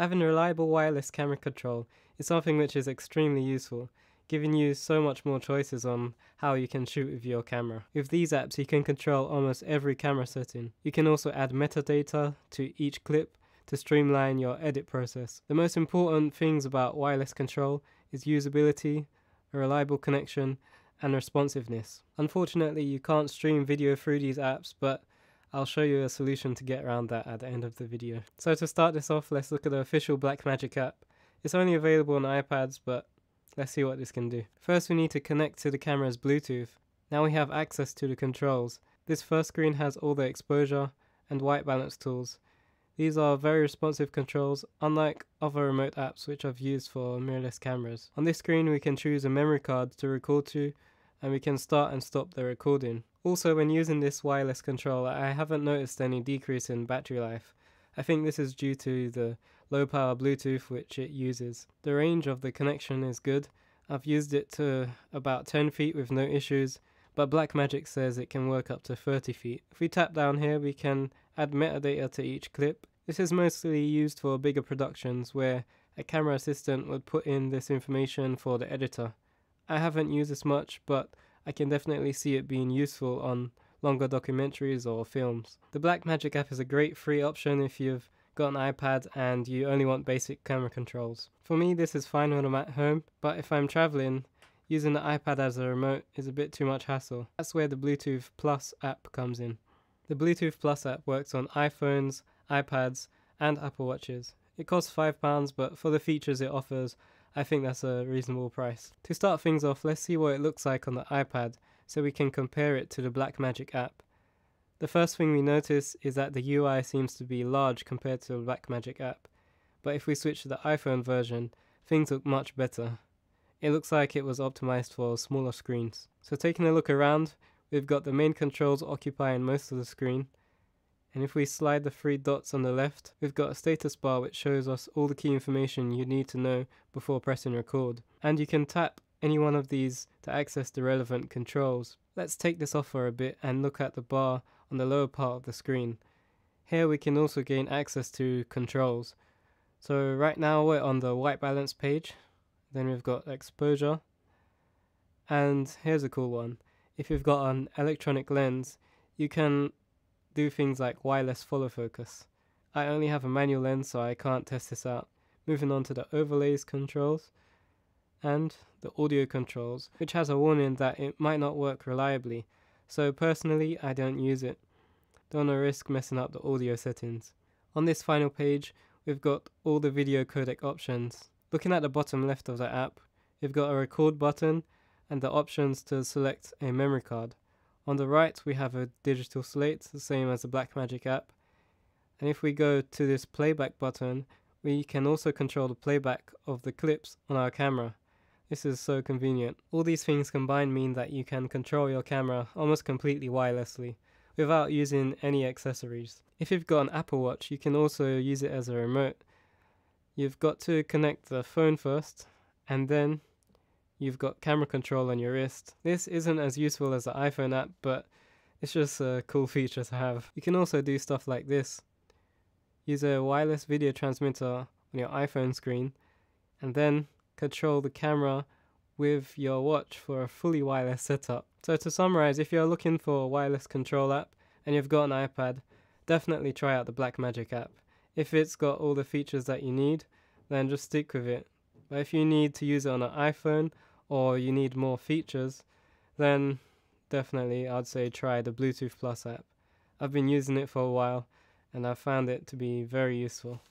Having reliable wireless camera control is something which is extremely useful, giving you so much more choices on how you can shoot with your camera. With these apps you can control almost every camera setting. You can also add metadata to each clip to streamline your edit process. The most important things about wireless control is usability, a reliable connection, and responsiveness. Unfortunately, you can't stream video through these apps, but I'll show you a solution to get around that at the end of the video. So to start this off, let's look at the official Blackmagic app. It's only available on iPads, but let's see what this can do. First we need to connect to the camera's Bluetooth. Now we have access to the controls. This first screen has all the exposure and white balance tools. These are very responsive controls, unlike other remote apps which I've used for mirrorless cameras. On this screen we can choose a memory card to record to, and we can start and stop the recording. Also when using this wireless controller I haven't noticed any decrease in battery life. I think this is due to the low power Bluetooth which it uses. The range of the connection is good. I've used it to about 10 feet with no issues but Blackmagic says it can work up to 30 feet. If we tap down here we can add metadata to each clip. This is mostly used for bigger productions where a camera assistant would put in this information for the editor. I haven't used this much but I can definitely see it being useful on longer documentaries or films. The Blackmagic app is a great free option if you've got an iPad and you only want basic camera controls. For me this is fine when I'm at home, but if I'm traveling, using the iPad as a remote is a bit too much hassle. That's where the Bluetooth Plus app comes in. The Bluetooth Plus app works on iPhones, iPads and Apple Watches. It costs £5 but for the features it offers I think that's a reasonable price. To start things off, let's see what it looks like on the iPad so we can compare it to the Blackmagic app. The first thing we notice is that the UI seems to be large compared to the Blackmagic app, but if we switch to the iPhone version, things look much better. It looks like it was optimized for smaller screens. So taking a look around, we've got the main controls occupying most of the screen, and if we slide the three dots on the left, we've got a status bar which shows us all the key information you need to know before pressing record. And you can tap any one of these to access the relevant controls. Let's take this off for a bit and look at the bar on the lower part of the screen. Here we can also gain access to controls. So right now we're on the white balance page, then we've got exposure, and here's a cool one. If you've got an electronic lens, you can do things like wireless follow focus. I only have a manual lens so I can't test this out. Moving on to the overlays controls and the audio controls, which has a warning that it might not work reliably. So personally, I don't use it. Don't want to risk messing up the audio settings. On this final page, we've got all the video codec options. Looking at the bottom left of the app, we've got a record button and the options to select a memory card. On the right we have a digital slate, the same as the Blackmagic app. And if we go to this playback button, we can also control the playback of the clips on our camera. This is so convenient. All these things combined mean that you can control your camera almost completely wirelessly, without using any accessories. If you've got an Apple Watch, you can also use it as a remote. You've got to connect the phone first, and then you've got camera control on your wrist. This isn't as useful as the iPhone app, but it's just a cool feature to have. You can also do stuff like this. Use a wireless video transmitter on your iPhone screen, and then control the camera with your watch for a fully wireless setup. So to summarize, if you're looking for a wireless control app and you've got an iPad, definitely try out the Blackmagic app. If it's got all the features that you need, then just stick with it. But if you need to use it on an iPhone or you need more features, then definitely I'd say try the Bluetooth Plus app. I've been using it for a while and I've found it to be very useful.